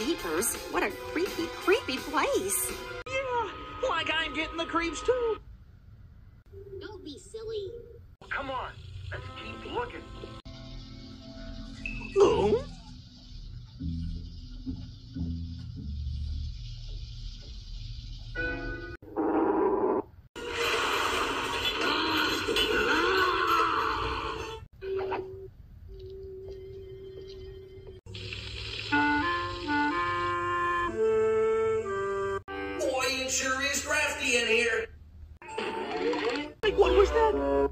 creepers. What a creepy, creepy place. Yeah, like I'm getting the creeps too. it sure is drafty in here. Like, what was that? ah.